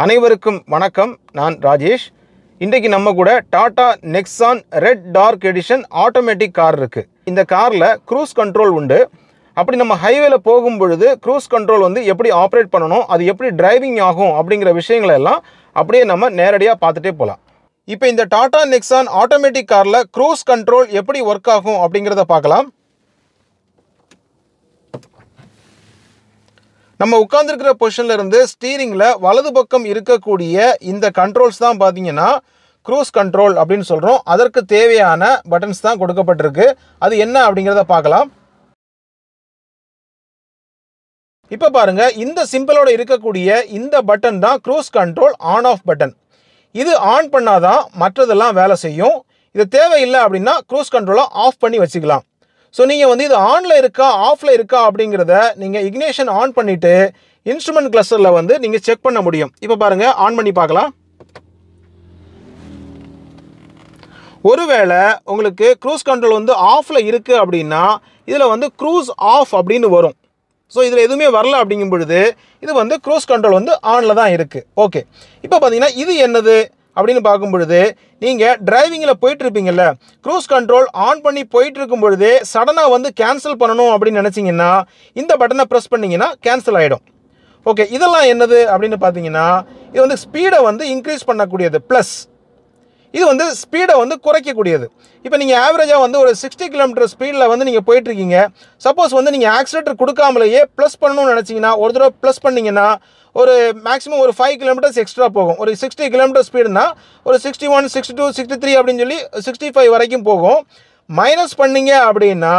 அனைவருக்கும் வணக்கம். நான் ராஜேஷ். இன்றைக்கு நம்ம கூட Tata Nexon red dark edition automatic car இருக்குது இந்த காரில் க்ரூஸ் கண்ட்ரோல் உண்டு. அப்படி நம்ம ஹைவேல போகும் பொழுது க்ரூஸ் கண்ட்ரோல் வந்து எப்படி ஆப்ரேட் பண்ணணும் அது எப்படி டிரைவிங் ஆகும் அப்படிங்கிற விஷயங்களை எல்லாம் அப்படியே நம்ம நேரடியாக பார்த்துட்டே போகலாம் இப்போ இந்த டாடா நெக்ஸான் ஆட்டோமேட்டிக் காரில் க்ரூஸ் கண்ட்ரோல் எப்படி ஒர்க் ஆகும் அப்படிங்கிறத பார்க்கலாம். நம்ம உட்காந்துருக்கிற பொசிஷனில் இருந்து ஸ்டீரிங்கில் வலது பக்கம் இருக்கக்கூடிய இந்த கண்ட்ரோல்ஸ் தான் பார்த்தீங்கன்னா க்ரூஸ் கண்ட்ரோல் அப்படின்னு சொல்கிறோம் அதற்கு தேவையான பட்டன்ஸ் தான் கொடுக்கப்பட்டிருக்கு. அது என்ன அப்படிங்கிறத பார்க்கலாம். இப்போ பாருங்கள் இந்த சிம்பிளோட இருக்கக்கூடிய இந்த பட்டன் தான் cruise control on off button இது ஆன் பண்ணாதான் மற்றதெல்லாம் வேலை செய்யும். இது தேவையில்லை அப்படின்னா க்ரூஸ் கண்ட்ரோலை ஆஃப் பண்ணி வச்சுக்கலாம். ஸோ நீங்கள் வந்து இது ஆனில் இருக்கா ஆஃபில் இருக்கா அப்படிங்கிறத நீங்கள் இக்னேஷன் ஆன் பண்ணிவிட்டு இன்ஸ்ட்ருமெண்ட் கிளஸ்டரில் வந்து நீங்கள் செக் பண்ண முடியும். இப்போ பாருங்கள் ஆன் பண்ணி பார்க்கலாம். ஒருவேளை உங்களுக்கு க்ரூஸ் கண்ட்ரோல் வந்து ஆஃபில் இருக்குது அப்படின்னா இதில் வந்து க்ரூஸ் ஆஃப் அப்படின்னு வரும். ஸோ இதில் எதுவுமே வரல அப்படிங்கும் பொழுது இது வந்து க்ரூஸ் கண்ட்ரோல் வந்து ஆனில் தான் இருக்குது ஓகே இப்போ பார்த்தீங்கன்னா இது என்னது? அப்படின்னு பார்க்கும் பொழுது நீங்கள் டிரைவிங்கில் போயிட்டுருப்பீங்கல்ல க்ரூஸ் கண்ட்ரோல் ஆன் பண்ணி போயிட்டு பொழுது சடனாக வந்து கேன்சல் பண்ணணும் அப்படின்னு நினச்சிங்கன்னா இந்த பட்டனை ப்ரெஸ் பண்ணிங்கன்னா கேன்சல் ஆகிடும் ஓகே இதெல்லாம் என்னது அப்படின்னு பார்த்தீங்கன்னா இது வந்து ஸ்பீடை வந்து இன்க்ரீஸ் பண்ணக்கூடியது ப்ளஸ் இது வந்து ஸ்பீடை வந்து குறைக்கக்கூடியது. இப்போ நீங்கள் ஆவரேஜாக வந்து ஒரு சிக்ஸ்டி கிலோமீட்டர் ஸ்பீடில் வந்து நீங்கள் போயிட்டுருக்கீங்க. சப்போஸ் வந்து நீங்கள் ஆக்சிலேட்டர் கொடுக்காமலேயே ப்ளஸ் பண்ணணும்னு நினச்சிங்கன்னா ஒரு தடவை ப்ளஸ் பண்ணிங்கன்னா ஒரு மேக்ஸிமம் ஒரு ஃபைவ் கிலோமீட்டர்ஸ் எக்ஸ்ட்ரா போகும். ஒரு சிக்ஸ்டி கிலோமீட்டர் ஸ்பீடுனா ஒரு sixty one sixty two sixty three அப்படின்னு சொல்லி சிக்ஸ்டி ஃபைவ் வரைக்கும் போகும். மைனஸ் பண்ணீங்க அப்படின்னா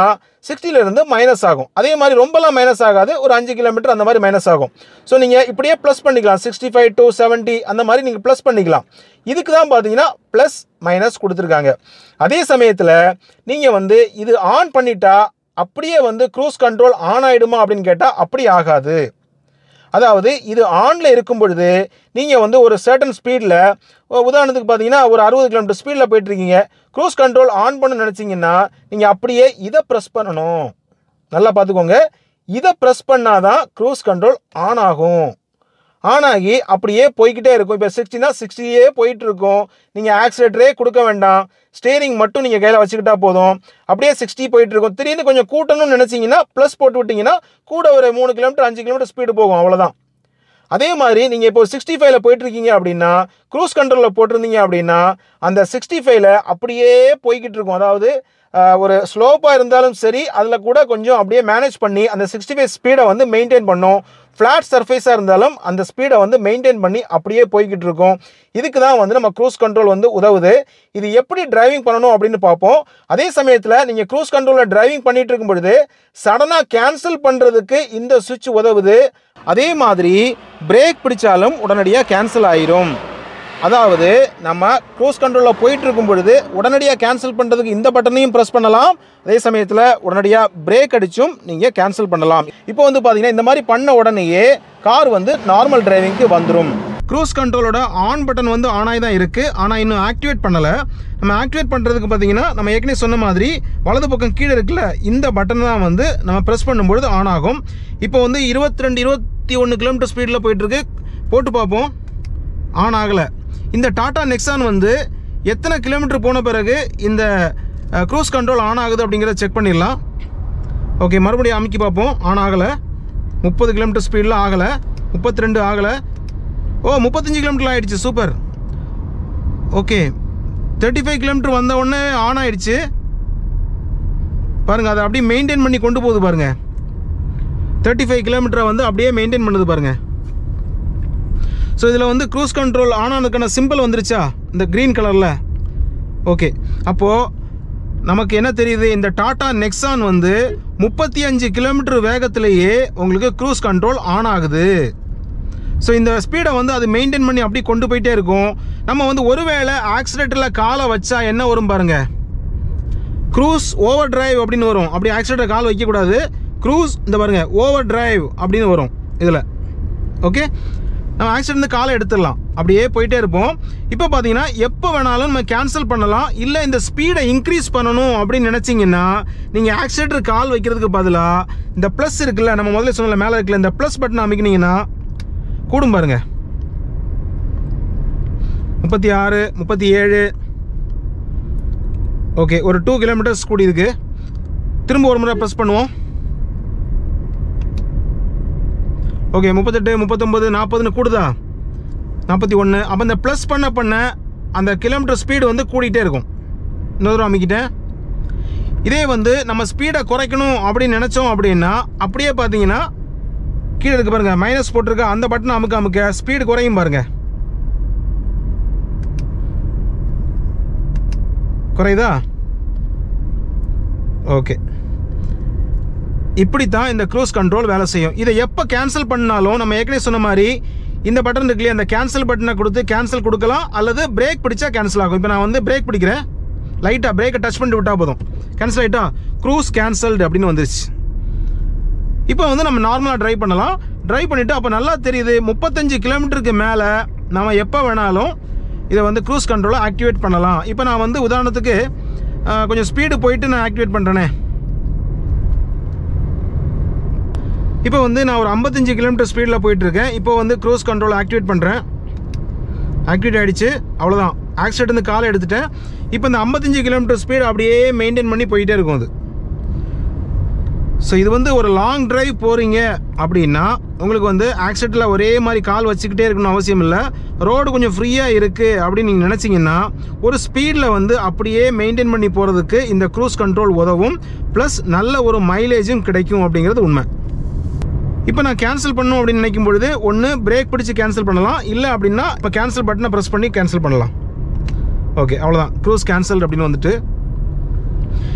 சிக்ஸ்டிலேருந்து மைனஸ் ஆகும். அதே மாதிரி ரொம்பலாம் மைனஸ் ஆகாது. ஒரு அஞ்சு கிலோமீட்டர் அந்த மாதிரி மைனஸ் ஆகும். ஸோ நீங்கள் இப்படியே ப்ளஸ் பண்ணிக்கலாம். சிக்ஸ்டி ஃபைவ் டு செவன்ட்டி அந்த மாதிரி நீங்கள் ப்ளஸ் பண்ணிக்கலாம். இதுக்கு தான் பார்த்தீங்கன்னா ப்ளஸ் மைனஸ் கொடுத்துருக்காங்க. அதே சமயத்தில் நீங்கள் வந்து இது ஆன் பண்ணிட்டா அப்படியே வந்து க்ரூஸ் கண்ட்ரோல் ஆன் ஆகிடுமா அப்படின்னு கேட்டால் அப்படி ஆகாது. அதாவது இது ஆனில் இருக்கும் பொழுது நீங்கள் வந்து ஒரு சர்டன் ஸ்பீடில் உதாரணத்துக்கு பார்த்தீங்கன்னா ஒரு அறுபது கிலோமீட்டர் ஸ்பீடில் போயிட்டுருக்கீங்க. க்ரூஸ் கண்ட்ரோல் ஆன் பண்ண நினச்சிங்கன்னா நீங்கள் அப்படியே இதை ப்ரெஸ் பண்ணணும். நல்லா பார்த்துக்கோங்க இதை ப்ரெஸ் பண்ணால் தான் க்ரூஸ் கண்ட்ரோல் ஆன் ஆகும். ஆன் ஆகி அப்படியே போய்கிட்டே இருக்கும். இப்போ சிக்ஸ்டினா சிக்ஸ்டியே போயிட்டு இருக்கும் நீங்கள் ஆக்சிலேட்டரே கொடுக்க வேண்டாம். ஸ்டேரிங் மட்டும் நீங்கள் கையில் வச்சுக்கிட்டா போதும். அப்படியே சிக்ஸ்டி போயிட்டு இருக்கும் திடீர்னு கொஞ்சம் கூட்டணும்னு நினச்சிங்கன்னா ப்ளஸ் போட்டு விட்டிங்கன்னா கூட ஒரு மூணு கிலோமீட்டர் அஞ்சு கிலோமீட்டர் ஸ்பீடு போகும். அவ்வளோதான் அதே மாதிரி நீங்கள் இப்போ சிக்ஸ்டி ஃபைவ்ல போயிட்டுருக்கீங்க அப்படின்னா க்ரூஸ் கண்ட்ரோலில் போட்டிருந்தீங்க அப்படின்னா அந்த சிக்ஸ்டி ஃபைவ்ல அப்படியே போய்கிட்டு இருக்கும் அதாவது ஒரு ஸ்லோப்பாக இருந்தாலும் சரி அதில் கூட கொஞ்சம் அப்படியே மேனேஜ் பண்ணி அந்த சிக்ஸ்டி ஃபைவ் ஸ்பீடை வந்து மெயின்டைன் பண்ணும். ஃப்ளாட் சர்ஃபேஸாக இருந்தாலும் அந்த ஸ்பீடை வந்து மெயின்டைன் பண்ணி அப்படியே போய்கிட்டு இருக்கும். இதுக்கு தான் வந்து நம்ம க்ரூஸ் கண்ட்ரோல் வந்து உதவுது. இது எப்படி டிரைவிங் பண்ணணும் அப்படின்னு பார்ப்போம். அதே சமயத்தில் நீங்கள் க்ரூஸ் கண்ட்ரோலில் டிரைவிங் பண்ணிகிட்டு இருக்கும் பொழுது சடனாக கேன்சல் பண்ணுறதுக்கு இந்த சுவிட்ச் உதவுது. அதே மாதிரி பிரேக் பிடிச்சாலும் உடனடியாக கேன்சல் ஆயிரும். அதாவது நம்ம க்ரூஸ் கண்ட்ரோலில் போயிட்டு இருக்கும் பொழுது உடனடியாக கேன்சல் பண்ணுறதுக்கு இந்த பட்டனையும் ப்ரெஸ் பண்ணலாம். அதே சமயத்தில் உடனடியாக பிரேக் அடித்தும் நீங்கள் கேன்சல் பண்ணலாம். இப்போ வந்து பார்த்தீங்கன்னா இந்த மாதிரி பண்ண உடனேயே கார் வந்து நார்மல் டிரைவிங்க்கு வந்துடும் க்ரூஸ் கண்ட்ரோலோட ஆன் பட்டன் வந்து ஆன் ஆகி தான் இருக்குது ஆனால் இன்னும் ஆக்டிவேட் பண்ணலை. நம்ம ஆக்டிவேட் பண்ணுறதுக்கு பார்த்தீங்கன்னா நம்ம ஏற்கனவே சொன்ன மாதிரி வலது பக்கம் கீழே இருக்குல்ல இந்த பட்டன் தான் வந்து நம்ம ப்ரெஸ் பண்ணும்பொழுது ஆன் ஆகும். இப்போ வந்து இருபத்தி ரெண்டு இருபத்தி ஒன்று கிலோமீட்டர் ஸ்பீடில் போயிட்டுருக்கு. போட்டு பார்ப்போம். ஆன் ஆகலை. இந்த டாடா நெக்ஸான் வந்து எத்தனை கிலோமீட்டர் போன பிறகு இந்த க்ரூஸ் கண்ட்ரோல் ஆன் ஆகுது அப்படிங்கிறத செக் பண்ணிடலாம். ஓகே மறுபடியும் அமைக்கி பார்ப்போம். ஆன் ஆகலை. முப்பது கிலோமீட்டர் ஸ்பீடில் ஆகலை. முப்பத்தி ரெண்டு ஆகலை. ஓ முப்பத்தஞ்சு கிலோமீட்டர் ஆகிடுச்சு super okay thirty five kilometre வந்த உடனே ஆன் ஆகிடுச்சு பாருங்கள் அதை அப்படியே மெயின்டைன் பண்ணி கொண்டு போகுது பாருங்கள் தேர்ட்டி ஃபைவ் கிலோமீட்டரை வந்து அப்படியே மெயின்டைன் பண்ணுது பாருங்கள் ஸோ இதில் வந்து க்ரூஸ் கண்ட்ரோல் ஆன் ஆனதுக்கான சிம்பிள் வந்துருச்சா? இந்த க்ரீன் கலரில் ஓகே அப்போது நமக்கு என்ன தெரியுது? இந்த டாட்டா நெக்ஸான் வந்து முப்பத்தி அஞ்சு கிலோமீட்டர் வேகத்திலேயே உங்களுக்கு க்ரூஸ் கண்ட்ரோல் ஆன் ஆகுது. ஸோ இந்த ஸ்பீடை வந்து அது மெயின்டைன் பண்ணி அப்படி கொண்டு போயிட்டே இருக்கும். நம்ம வந்து ஒருவேளை ஆக்சிலேட்டரில் காலை வச்சா என்ன வரும் பாருங்க? க்ரூஸ் ஓவர் டிரைவ் அப்படின்னு வரும். அப்படி ஆக்சிலேட்டர் கால் வைக்கக்கூடாது. க்ரூஸ் இந்த பாருங்க ஓவர் டிரைவ் அப்படின்னு வரும் இதில். ஓகே நம்ம ஆக்சிடென்ட் காலை எடுத்துடலாம். அப்படியே போயிட்டே இருப்போம். இப்போ பார்த்தீங்கன்னா எப்போ வேணாலும் நம்ம கேன்சல் பண்ணலாம். இல்லை இந்த ஸ்பீடை இன்க்ரீஸ் பண்ணணும் அப்படின்னு நினச்சிங்கன்னா நீங்கள் ஆக்சிலேட்டர் கால் வைக்கிறதுக்கு பதிலாக இந்த ப்ளஸ் இருக்குல்ல நம்ம முதல்ல சொன்னல மேலே இருக்குல்ல இந்த ப்ளஸ் பட்டன் அமைக்கினீங்கன்னா கூடும் பாருங்க. முப்பத்தி ஆறு முப்பத்தி ஏழு. ஓகே ஒரு டூ கிலோமீட்டர்ஸ் கூடியிருக்கு. திரும்ப ஒரு முறை ப்ரெஸ் பண்ணுவோம். ஓகே முப்பத்தெட்டு முப்பத்தொம்பது நாற்பதுன்னு கூடுதா? நாற்பத்தி ஒன்று அப்போ இந்த ப்ளஸ் பண்ண பண்ண அந்த கிலோமீட்டர் ஸ்பீடு வந்து கூடிகிட்டே இருக்கும். இன்னொரு தடவை அமைக்கிட்டேன் இதே வந்து நம்ம ஸ்பீடை குறைக்கணும் அப்படின்னு நினச்சோம் அப்படின்னா அப்படியே பார்த்தீங்கன்னா கீழே இருக்கு பாருங்கள் மைனஸ் போட்டிருக்க அந்த பட்டனை அமுக்க அமுக்க ஸ்பீடு குறையும் பாருங்கள் குறையுதா? ஓகே. இப்படி தான் இந்த க்ரூஸ் கண்ட்ரோல் வேலை செய்யும். இதை எப்போ கேன்சல் பண்ணாலும் நம்ம ஏற்கனவே சொன்ன மாதிரி இந்த பட்டன் இருக்கு இல்லையா அந்த கேன்சல் பட்டனை கொடுத்து கேன்சல் கொடுக்கலாம் அல்லது பிரேக் பிடிச்சா கேன்சல் ஆகும். இப்போ நான் வந்து பிரேக் பிடிக்கிறேன். லைட்டாக பிரேக்கை டச் பண்ணிட்டு விட்டால் போதும். கேன்சல் ஆகிட்டா க்ரூஸ் கேன்சல்டு அப்படின்னு வந்துருச்சு. இப்போ வந்து நம்ம நார்மலாக ட்ரைவ் பண்ணலாம். ட்ரைவ் பண்ணிவிட்டு அப்போ நல்லா தெரியுது முப்பத்தஞ்சு கிலோமீட்டருக்கு மேலே நம்ம எப்போ வேணாலும் இதை வந்து க்ரூஸ் கண்ட்ரோலை ஆக்டிவேட் பண்ணலாம். இப்போ நான் வந்து உதாரணத்துக்கு கொஞ்சம் ஸ்பீடு போயிட்டு நான் ஆக்டிவேட் பண்ணுறேனே இப்போ வந்து நான் ஒரு 55 கிலோமீட்டர் ஸ்பீடில் போயிட்டுருக்கேன். இப்போ வந்து க்ரூஸ் கண்ட்ரோல் ஆக்டிவேட் பண்ணுறேன் ஆக்டிவேட் ஆகிடுச்சு அவ்வளோதான் ஆக்சிடென்ட் இருந்து காலை எடுத்துட்டேன். இப்போ இந்த 55 கிலோமீட்டர் ஸ்பீடு அப்படியே மெயின்டைன் பண்ணி போயிட்டே இருக்கும் அது. ஸோ இது வந்து ஒரு லாங் டிரைவ் போகிறீங்க அப்படின்னா உங்களுக்கு வந்து ஆக்சிடெண்ட்டில் ஒரே மாதிரி கால் வச்சுக்கிட்டே இருக்கணும் அவசியம் இல்லை. ரோடு கொஞ்சம் ஃப்ரீயாக இருக்குது அப்படின்னு நீங்கள் நினச்சிங்கன்னா ஒரு ஸ்பீடில் வந்து அப்படியே மெயின்டைன் பண்ணி போகிறதுக்கு இந்த க்ரூஸ் கண்ட்ரோல் உதவும். ப்ளஸ் நல்ல ஒரு மைலேஜும் கிடைக்கும் அப்படிங்கிறது உண்மை. இப்போ நான் கேன்சல் பண்ணணும் அப்படின்னு நினைக்கும் பொழுது ஒன்று பிரேக் பிடிச்சு கேன்சல் பண்ணலாம். இல்லை அப்படின்னா இப்போ கேன்சல் பட்டனை ப்ரெஸ் பண்ணி கேன்சல் பண்ணலாம். ஓகே அவ்வளோதான் க்ரூஸ் கேன்சல் அப்படின்னு வந்துட்டு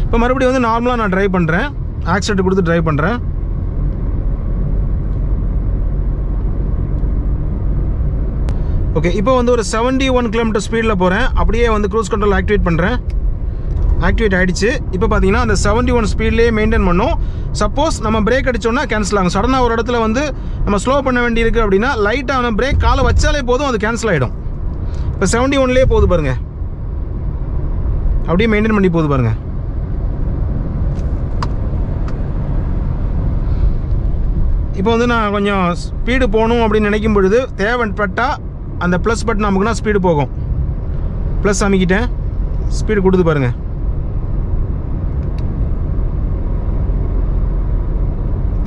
இப்போ மறுபடியும் வந்து நார்மலாக நான் ட்ரைவ் பண்ணுறேன் ஆக்சிடென்ட் கொடுத்து ட்ரைவ் பண்ணுறேன் ஓகே இப்போ வந்து ஒரு 71 ஒன் கிலோமீட்டர் ஸ்பீடில் போகிறேன் அப்படியே வந்து க்ரூஸ் கண்ட்ரோல் ஆக்டிவேட் பண்ணுறேன் ஆக்டிவேட் ஆகிடுச்சு இப்போ பார்த்தீங்கன்னா அந்த 71 ஒன் ஸ்பீட்லேயே மெயின்டைன் பண்ணும். சப்போஸ் நம்ம பிரேக் அடித்தோம்னா கேன்சல் ஆகும். சடனாக ஒரு இடத்துல வந்து நம்ம ஸ்லோ பண்ண வேண்டியிருக்கு அப்படின்னா லைட்டாக நம்ம பிரேக் காலை வச்சாலே போதும் அது கேன்சல் ஆகிடும் இப்போ 71 ஒன்லேயே போகுது பாருங்கள் அப்படியே மெயின்டைன் பண்ணி போகுது பாருங்கள் இப்போ வந்து நான் கொஞ்சம் ஸ்பீடு போகணும் அப்படின்னு நினைக்கும் பொழுது தேவைப்பட்டால் அந்த ப்ளஸ் பட்டன் அமுக்குனா ஸ்பீடு போகும். ப்ளஸ் அமைக்கிட்டேன். ஸ்பீடு கொடுத்து பாருங்கள்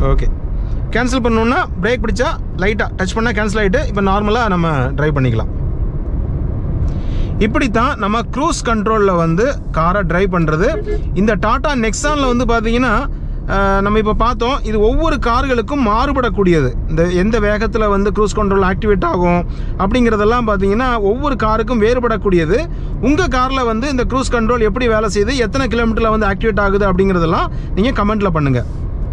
ஓகே கேன்சல் பண்ணணுன்னா பிரேக் பிடிச்சா லைட்டாக டச் பண்ணால் கேன்சல் ஆகிட்டு இப்போ நார்மலாக நம்ம ட்ரைவ் பண்ணிக்கலாம். இப்படித்தான் நம்ம க்ரூஸ் கண்ட்ரோலில் வந்து காரை ட்ரைவ் பண்ணுறது இந்த டாட்டா நெக்ஸானில் வந்து பார்த்தீங்கன்னா நம்ம இப்போ பார்த்தோம் இது ஒவ்வொரு கார்களுக்கும் மாறுபடக்கூடியது. இந்த எந்த வேகத்தில் வந்து க்ரூஸ் கண்ட்ரோல் ஆக்டிவேட் ஆகும் அப்படிங்கிறதெல்லாம் பார்த்தீங்கன்னா ஒவ்வொரு காருக்கும் வேறுபடக்கூடியது. உங்கள் காரில் வந்து இந்த க்ரூஸ் கண்ட்ரோல் எப்படி வேலை செய்யுது எத்தனை கிலோமீட்டரில் வந்து ஆக்டிவேட் ஆகுது அப்படிங்கிறதெல்லாம் நீங்கள் கமெண்ட்டில் பண்ணுங்கள்